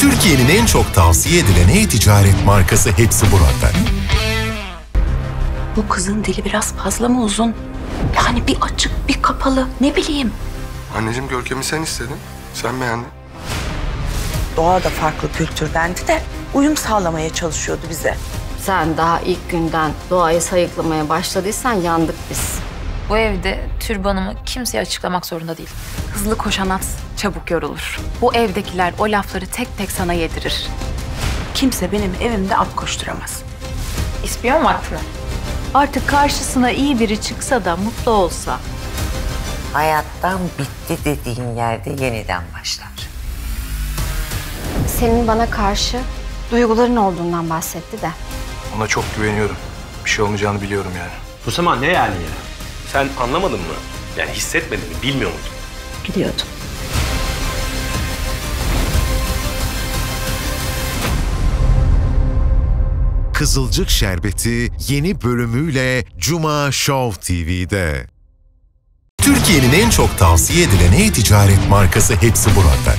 Türkiye'nin en çok tavsiye edilen e-ticaret markası hepsi burada. Bu kızın dili biraz fazla mı uzun? Yani bir açık bir kapalı ne bileyim. Anneciğim Görkem'i sen istedin. Sen beğendin. Doğa da farklı kültürdendi de uyum sağlamaya çalışıyordu bize. Sen daha ilk günden doğayı sayıklamaya başladıysan yandık biz. Bu evde türbanımı kimseye açıklamak zorunda değil. Hızlı koşan at çabuk yorulur. Bu evdekiler o lafları tek tek sana yedirir. Kimse benim evimde at koşturamaz. İspiyon vakti mi? Artık karşısına iyi biri çıksa da mutlu olsa. Hayattan bitti dediğin yerde yeniden başlar. Senin bana karşı duyguların olduğundan bahsetti de. Ona çok güveniyorum. Bir şey olmayacağını biliyorum yani. Bu zaman ne yani ya? Sen anlamadın mı? Yani hissetmedin mi? Bilmiyor muydun? Biliyordum. Kızılcık Şerbeti yeni bölümüyle Cuma Show TV'de. Türkiye'nin en çok tavsiye edilen e-ticaret markası hepsi burada.